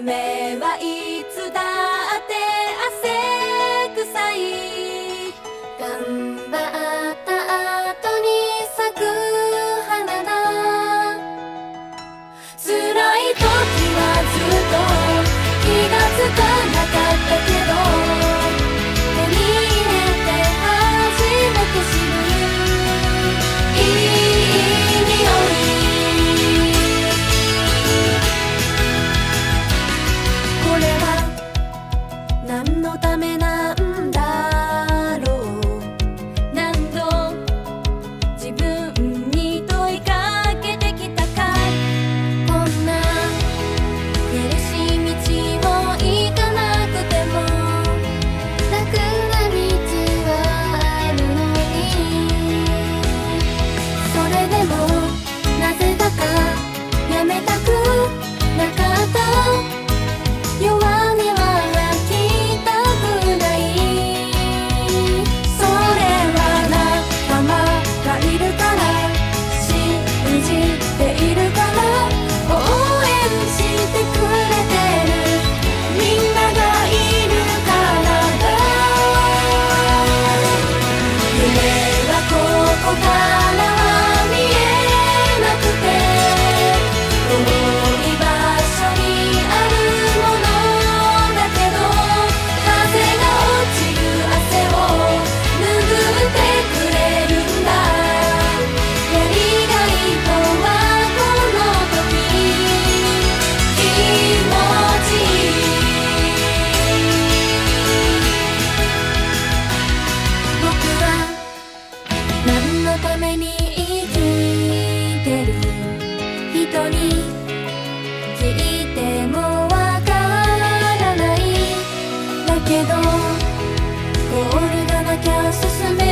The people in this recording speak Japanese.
夢はい Just listen,